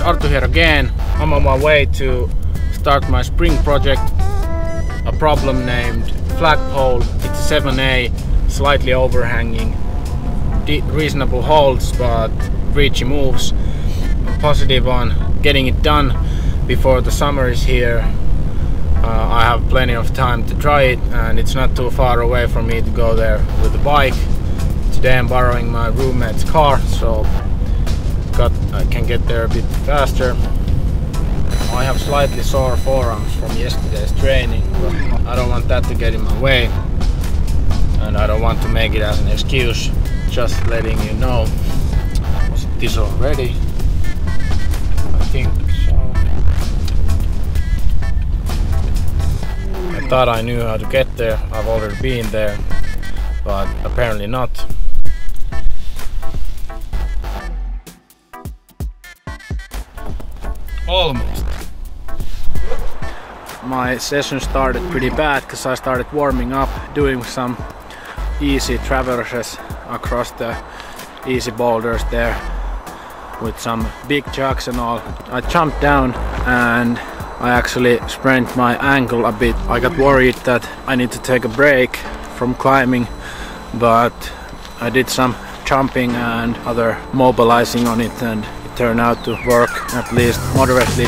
It's Arttu here again. I'm on my way to start my spring project. A problem named flagpole. It's a 7A, slightly overhanging, reasonable holds, but reachy moves. I'm positive on getting it done before the summer is here. Uh, I have plenty of time to try it and it's not too far away for me to go there with the bike. Today I'm borrowing my roommate's car, so got I can get there a bit faster. I have slightly sore forearms from yesterday's training, but I don't want that to get in my way. And I don't want to make it as an excuse, just letting you know. Was this already? I think so. I thought I knew how to get there, I've already been there, but apparently not. Almost. My session started pretty bad because I started warming up, doing some easy traverses across the easy boulders there with some big chucks and all. I jumped down and I actually sprained my ankle a bit. I got worried that I need to take a break from climbing but I did some jumping and other mobilizing on it and turn out to work at least moderately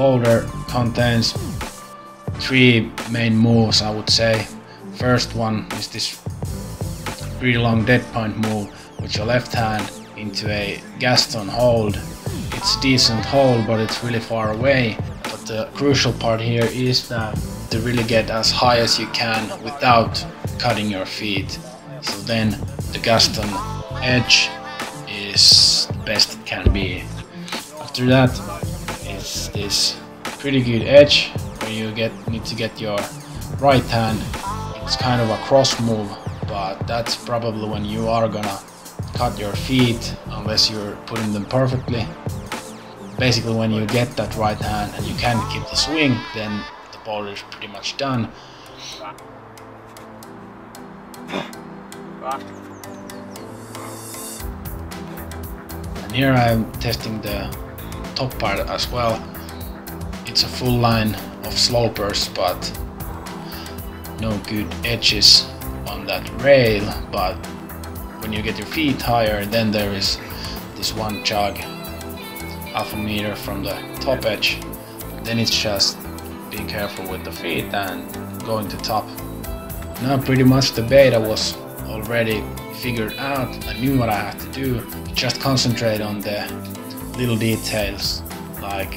boulder contains three main moves I would say. First one is this pretty long dead point move with your left hand into a Gaston hold. It's a decent hold but it's really far away. But the crucial part here is that to really get as high as you can without cutting your feet. So then the Gaston edge is the best it can be. After that this pretty good edge where you get need to get your right hand. It's kind of a cross move, but that's probably when you are gonna cut your feet unless you're putting them perfectly. Basically when you get that right hand and you can keep the swing, then the ball is pretty much done. And here I'm testing the top part as well it's a full line of slopers but no good edges on that rail. But when you get your feet higher then there is this one jug half a meter from the top edge. Then it's just being careful with the feet and going to top. Now pretty much the beta was already figured out. I knew what I had to do. Just concentrate on the little details like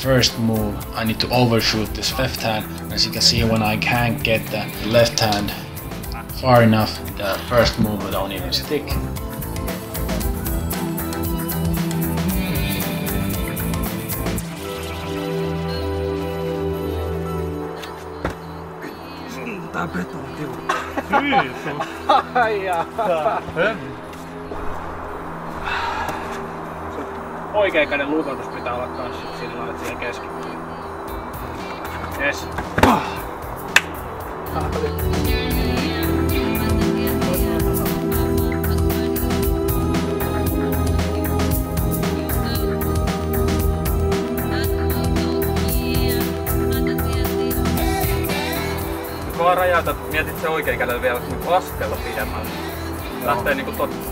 first move I need to overshoot this left hand. As you can see when I can't get the left hand far enough, the first move don't even stick. Tää on beton tiukka. Ai jaa. Oikea käden lukotus pitää olla kans sillä lailla, että siihen keskittyy. Yes. Vaan rajata, mietit se oikein kädellä vielä niinku askella pidemmälle. Lähtee niinku tot...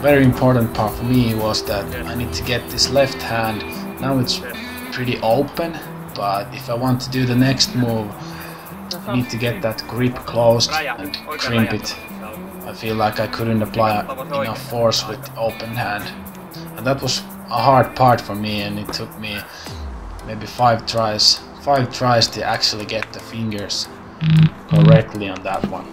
very important part for me was that I need to get this left hand. Now it's pretty open, but if I want to do the next move, I need to get that grip closed and crimp it. I feel like I couldn't apply enough force with open hand. And that was a hard part for me and it took me maybe five tries five tries to actually get the fingers correctly on that one.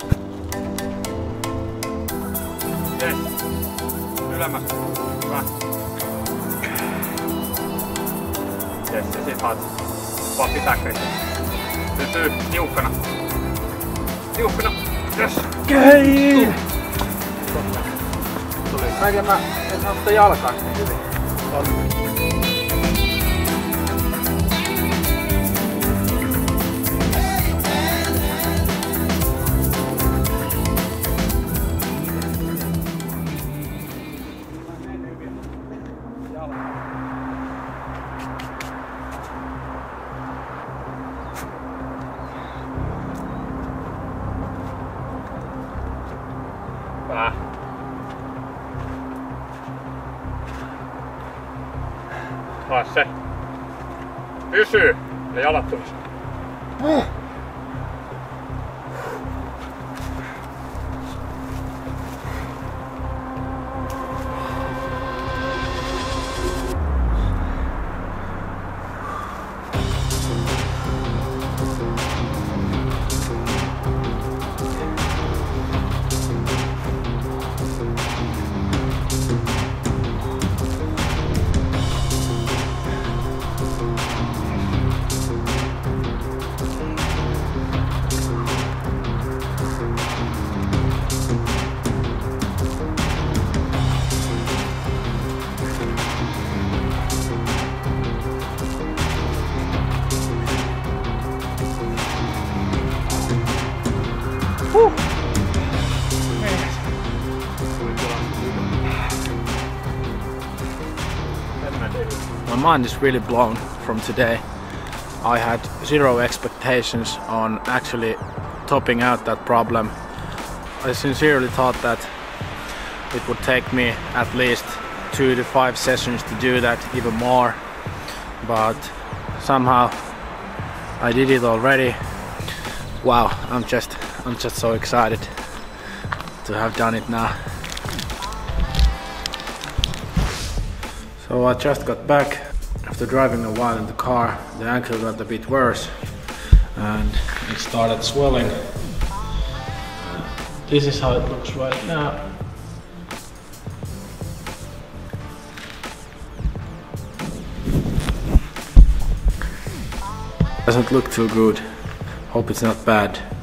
Ylemmäs. Hyvä. Yes, ja sit haet. Vaan pitää kriittää. Pysyy tiukkana. Tiukkana. Yes. Okei! Tuli. Näin mä en saa sitä jalkaa niin hyvin. Vähän. Hae se. Pysyy. Ja jalat tulis. My mind is really blown from today. I had zero expectations on actually topping out that problem. I sincerely thought that it would take me at least two to five sessions to do that, even more. But somehow I did it already. Wow, I'm just I'm just so excited to have done it now. So I just got back after driving a while in the car. The ankle got a bit worse and it started swelling. Uh, this is how it looks right now. Doesn't look too good. Hope it's not bad.